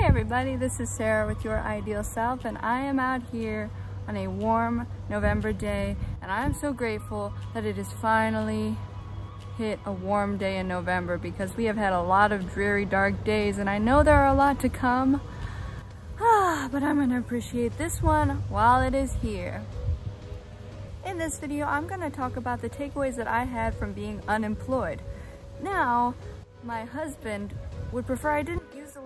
Hey everybody, this is Sarah with Your Ideal Self and I am out here on a warm November day and I am so grateful that it has finally hit a warm day in November because we have had a lot of dreary dark days and I know there are a lot to come ah, but I'm going to appreciate this one while it is here. In this video I'm going to talk about the takeaways that I had from being unemployed. Now my husband would prefer I didn't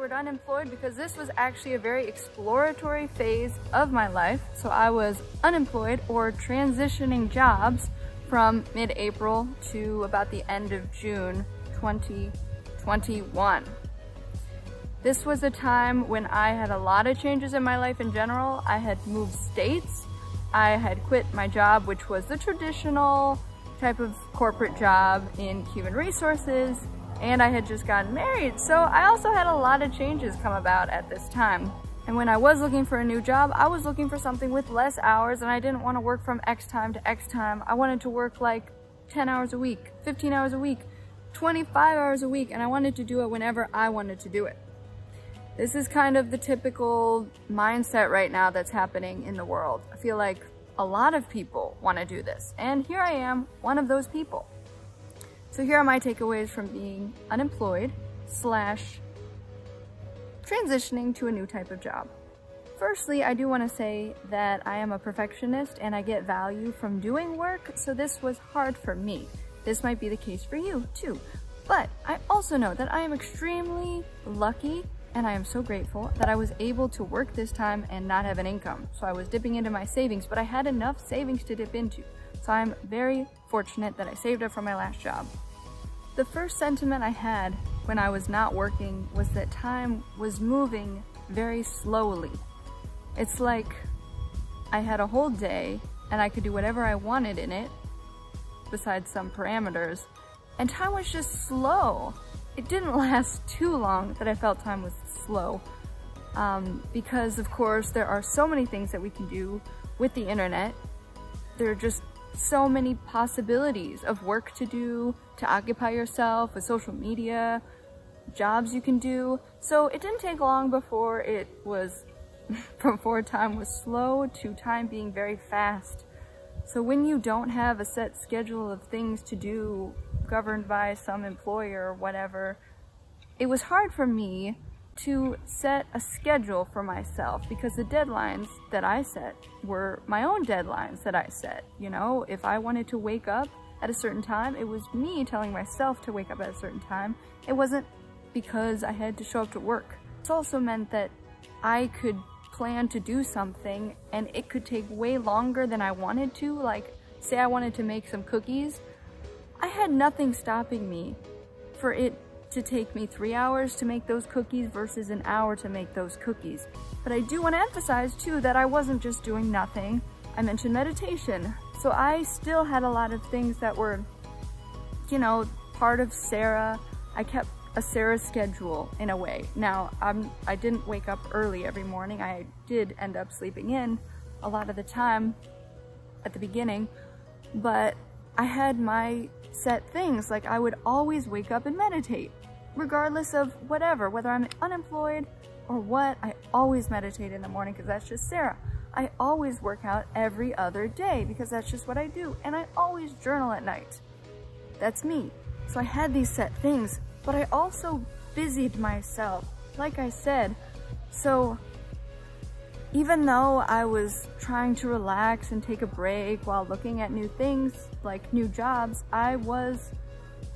word unemployed because this was actually a very exploratory phase of my life. So I was unemployed or transitioning jobs from mid-April to about the end of June 2021. This was a time when I had a lot of changes in my life in general. I had moved states. I had quit my job, which was the traditional type of corporate job in human resources and I had just gotten married, so I also had a lot of changes come about at this time. And when I was looking for a new job, I was looking for something with less hours and I didn't want to work from X time to X time. I wanted to work like 10 hours a week, 15 hours a week, 25 hours a week, and I wanted to do it whenever I wanted to do it. This is kind of the typical mindset right now that's happening in the world. I feel like a lot of people want to do this, and here I am, one of those people. So here are my takeaways from being unemployed slash transitioning to a new type of job. Firstly, I do want to say that I am a perfectionist and I get value from doing work, so this was hard for me. This might be the case for you too. But I also know that I am extremely lucky and I am so grateful that I was able to work this time and not have an income. So I was dipping into my savings, but I had enough savings to dip into. So I'm very fortunate that I saved up for my last job. The first sentiment I had when I was not working was that time was moving very slowly. It's like I had a whole day and I could do whatever I wanted in it, besides some parameters, and time was just slow. It didn't last too long that I felt time was slow, um, because of course there are so many things that we can do with the internet. There are just so many possibilities of work to do, to occupy yourself with social media, jobs you can do. So it didn't take long before it was, before time was slow to time being very fast. So when you don't have a set schedule of things to do governed by some employer or whatever, it was hard for me to set a schedule for myself because the deadlines that I set were my own deadlines that I set. You know, if I wanted to wake up at a certain time, it was me telling myself to wake up at a certain time. It wasn't because I had to show up to work. It also meant that I could plan to do something and it could take way longer than I wanted to. Like, say I wanted to make some cookies. I had nothing stopping me for it to take me three hours to make those cookies versus an hour to make those cookies. But I do want to emphasize too that I wasn't just doing nothing. I mentioned meditation. So I still had a lot of things that were, you know, part of Sarah. I kept a Sarah schedule in a way. Now, I'm, I didn't wake up early every morning. I did end up sleeping in a lot of the time at the beginning, but I had my set things. Like I would always wake up and meditate regardless of whatever, whether I'm unemployed or what, I always meditate in the morning because that's just Sarah. I always work out every other day because that's just what I do. And I always journal at night. That's me. So I had these set things, but I also busied myself, like I said. So even though I was trying to relax and take a break while looking at new things, like new jobs, I was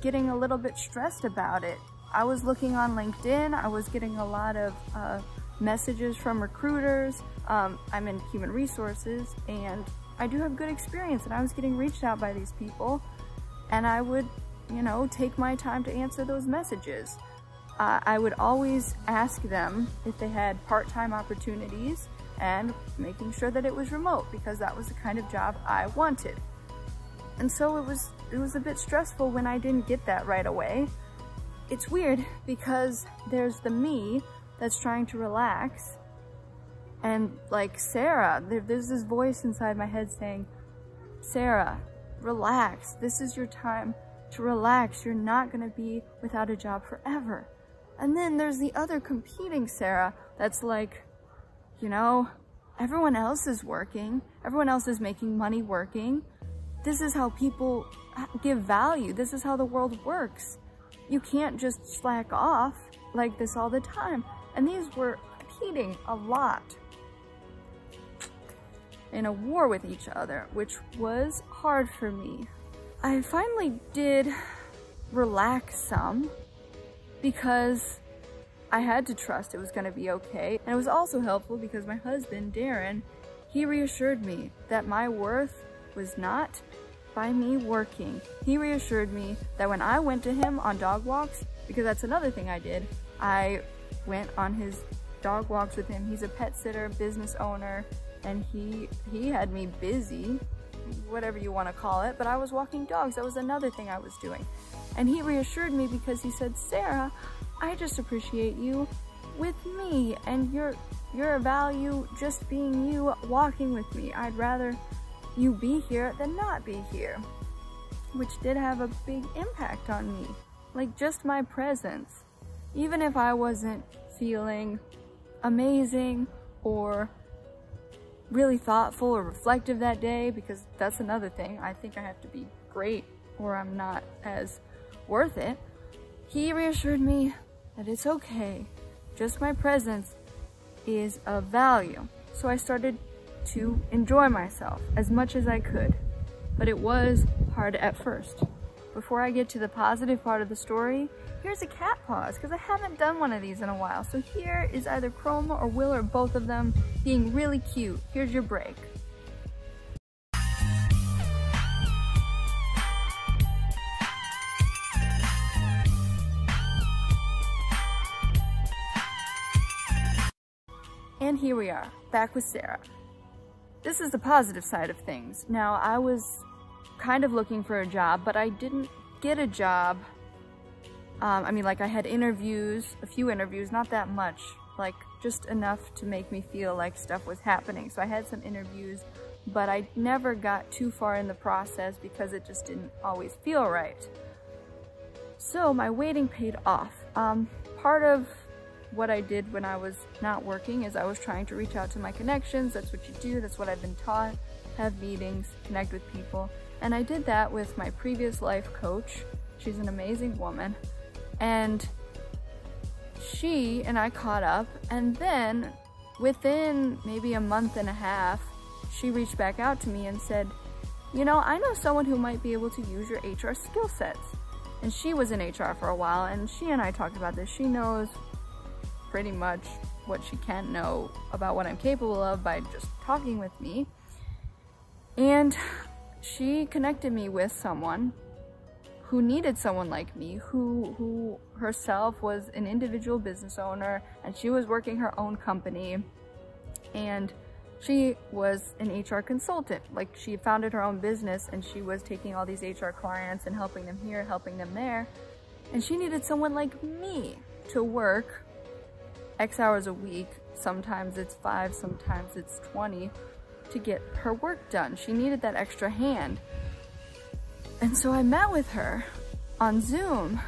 getting a little bit stressed about it I was looking on LinkedIn, I was getting a lot of uh, messages from recruiters. Um, I'm in human resources and I do have good experience and I was getting reached out by these people and I would, you know, take my time to answer those messages. Uh, I would always ask them if they had part-time opportunities and making sure that it was remote because that was the kind of job I wanted. And so it was, it was a bit stressful when I didn't get that right away it's weird because there's the me that's trying to relax and like Sarah, there's this voice inside my head saying, Sarah, relax. This is your time to relax. You're not going to be without a job forever. And then there's the other competing Sarah that's like, you know, everyone else is working. Everyone else is making money working. This is how people uh, give value. This is how the world works. You can't just slack off like this all the time. And these were competing a lot in a war with each other, which was hard for me. I finally did relax some because I had to trust it was gonna be okay. And it was also helpful because my husband, Darin, he reassured me that my worth was not by me working. He reassured me that when I went to him on dog walks, because that's another thing I did, I went on his dog walks with him. He's a pet sitter, business owner, and he he had me busy, whatever you want to call it, but I was walking dogs. That was another thing I was doing. And he reassured me because he said, Sarah, I just appreciate you with me and your your value just being you walking with me. I'd rather you be here than not be here. Which did have a big impact on me. Like just my presence. Even if I wasn't feeling amazing or really thoughtful or reflective that day because that's another thing. I think I have to be great or I'm not as worth it. He reassured me that it's okay. Just my presence is of value. So I started to enjoy myself as much as I could. But it was hard at first. Before I get to the positive part of the story, here's a cat pause because I haven't done one of these in a while. So here is either Chroma or Will or both of them being really cute. Here's your break. And here we are, back with Sarah. This is the positive side of things. Now, I was kind of looking for a job, but I didn't get a job. Um, I mean, like I had interviews, a few interviews, not that much, like just enough to make me feel like stuff was happening. So I had some interviews, but I never got too far in the process because it just didn't always feel right. So my waiting paid off. Um, part of what I did when I was not working is I was trying to reach out to my connections. That's what you do. That's what I've been taught. Have meetings, connect with people. And I did that with my previous life coach. She's an amazing woman. And she and I caught up. And then within maybe a month and a half, she reached back out to me and said, you know, I know someone who might be able to use your HR skill sets. And she was in HR for a while and she and I talked about this. She knows pretty much what she can know about what I'm capable of by just talking with me. And she connected me with someone who needed someone like me, who, who herself was an individual business owner and she was working her own company. And she was an HR consultant. Like she founded her own business and she was taking all these HR clients and helping them here, helping them there. And she needed someone like me to work X hours a week. Sometimes it's five, sometimes it's 20 to get her work done. She needed that extra hand. And so I met with her on Zoom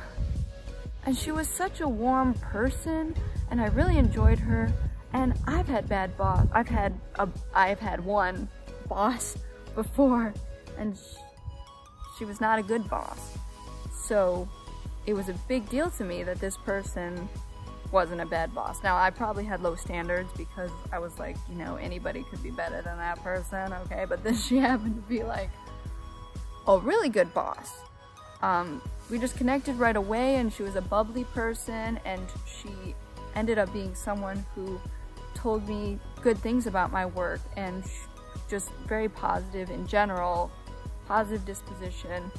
and she was such a warm person and I really enjoyed her. And I've had bad boss. I've had a, I've had one boss before and she, she was not a good boss. So it was a big deal to me that this person wasn't a bad boss. Now, I probably had low standards because I was like, you know, anybody could be better than that person, okay? But then she happened to be like a really good boss. Um, we just connected right away and she was a bubbly person and she ended up being someone who told me good things about my work and just very positive in general, positive disposition,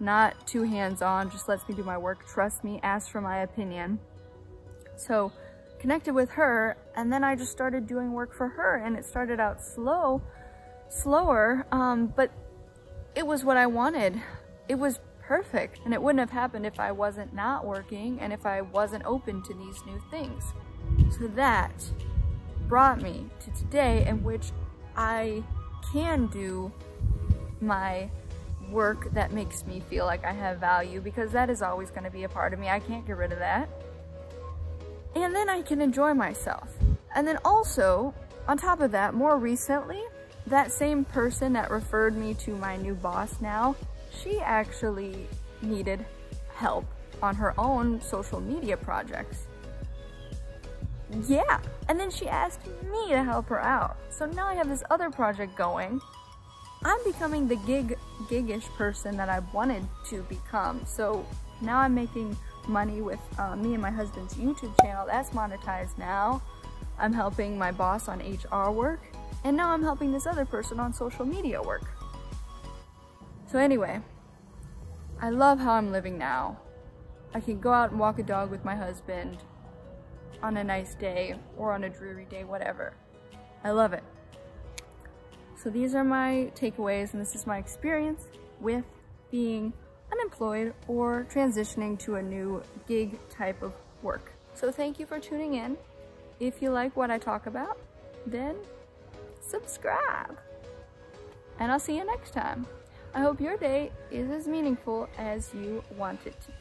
not too hands-on, just lets me do my work, trust me, ask for my opinion. So connected with her and then I just started doing work for her and it started out slow, slower, um, but it was what I wanted. It was perfect and it wouldn't have happened if I wasn't not working and if I wasn't open to these new things. So that brought me to today in which I can do my work that makes me feel like I have value because that is always going to be a part of me. I can't get rid of that. And then I can enjoy myself. And then also, on top of that, more recently, that same person that referred me to my new boss now, she actually needed help on her own social media projects. Yeah, and then she asked me to help her out. So now I have this other project going. I'm becoming the gig gigish person that I wanted to become. So now I'm making money with uh, me and my husband's YouTube channel. That's monetized now. I'm helping my boss on HR work. And now I'm helping this other person on social media work. So anyway, I love how I'm living now. I can go out and walk a dog with my husband on a nice day or on a dreary day, whatever. I love it. So these are my takeaways and this is my experience with being unemployed or transitioning to a new gig type of work. So thank you for tuning in. If you like what I talk about, then subscribe. And I'll see you next time. I hope your day is as meaningful as you want it to be.